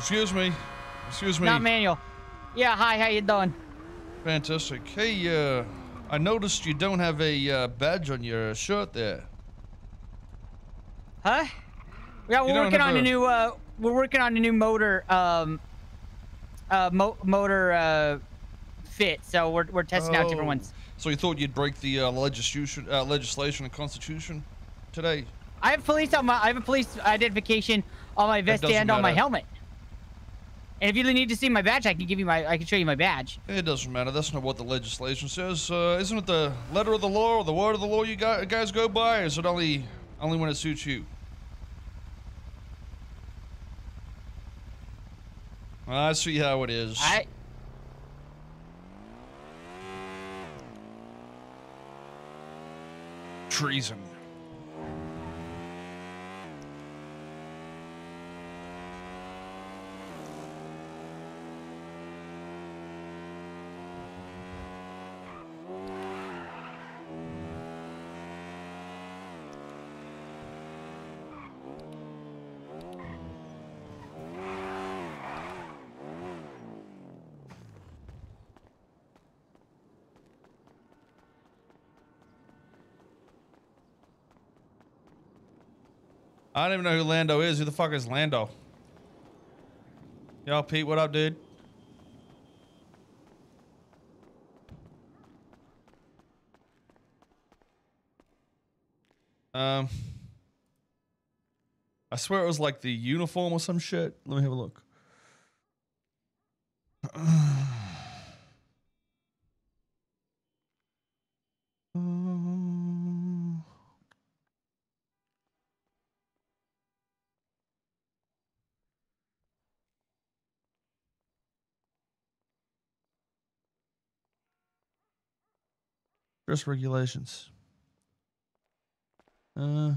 Excuse me. Excuse me. not manual. Yeah, hi, how you doing? Fantastic. Hey, uh, I noticed you don't have a uh, badge on your shirt there. Huh? Yeah, we're working on a new, uh, we're working on a new motor, um, uh, mo motor, uh, fit. So we're, we're testing out different Oh. ones. So you thought you'd break the uh, legislation, uh, legislation and constitution today? I have police on my, I have a police identification on my vest and on my helmet. And if you need to see my badge, I can give you my, I can show you my badge. It doesn't matter. That's not what the legislation says. Uh, isn't it the letter of the law or the word of the law you guys go by? Or is it only only when it suits you? I see how it is. I, Treason. I don't even know who Lando is. Who the fuck is Lando? Yo, Pete, what up, dude? Um, I swear it was like the uniform or some shit. Let me have a look. Dress regulations. Uh,